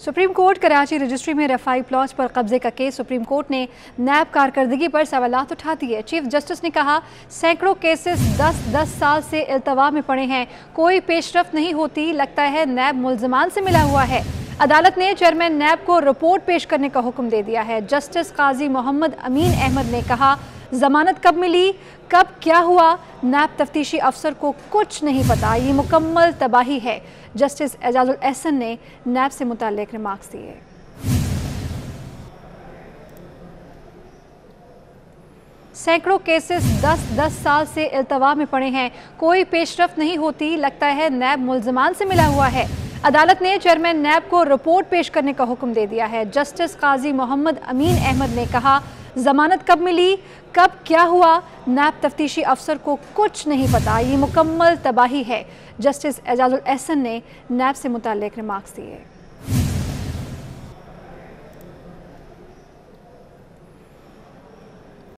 Supreme court Karachi registry में रफाई plot पर कब्जे का केस सुप्रीम कोर्ट ने नैब कारकर्दगी पर सवाल उठा दिए चीफ जस्टिस ने कहा, सैकड़ों केसेस 10-10 साल से अल्तवा में पड़े हैं। कोई पेशरफ नहीं होती, लगता है नैब मुलजमान से मिला हुआ है। अदालत ने चेयरमैन नैब को रिपोर्ट पेश करने का हुक्म दे दिया है। जस्टिस काजी मोहम्मद अमीन अहमद ने कहा जमानत कब मिली? कब क्या हुआ? नैब तफ्तीशी अफसर को कुछ नहीं पता। ये मुकम्मल तबाही है। जस्टिस एजाजुल एहसन ने नैब से मुतल रिमार्क्स दिए। सैकड़ों केसेस 10-10 साल से अल्तवा में पड़े हैं। कोई पेशरफ नहीं होती। लगता है नैब मुलजमान से मिला हुआ है। अदालत ने चेयरमैन नैब को रिपोर्ट पेश करने का हुक्म दे दिया है। जस्टिस काजी मोहम्मद अमीन अहमद ने कहा जमानत कब मिली? कब क्या हुआ? नैब तफ्तीशी अफसर को कुछ नहीं पता। ये मुकम्मल तबाही है। जस्टिस एजाजुल एहसन ने नैब से मुतल रिमार्क्स दिए।